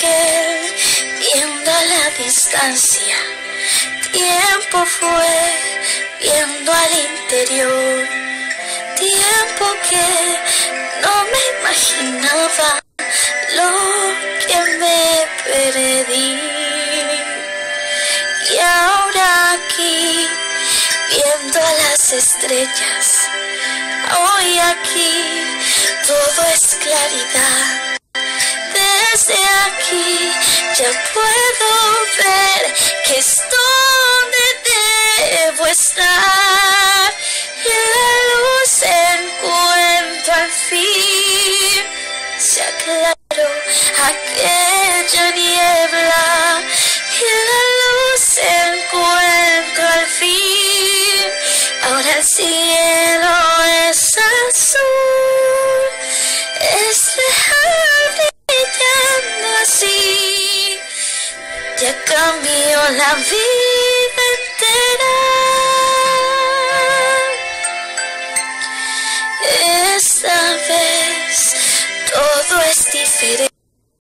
viendo a la distancia. Tiempo fue viendo al interior. Tiempo que no me imaginaba lo que me perdí. Y ahora aquí, viendo a las estrellas, hoy aquí todo es claridad. Ya puedo ver que es donde debo estar. Y la luz encuentro al fin. Se aclaró aquella niebla. Y la luz encuentro al fin. Ahora el cielo ya cambió la vida entera. Esta vez todo es diferente.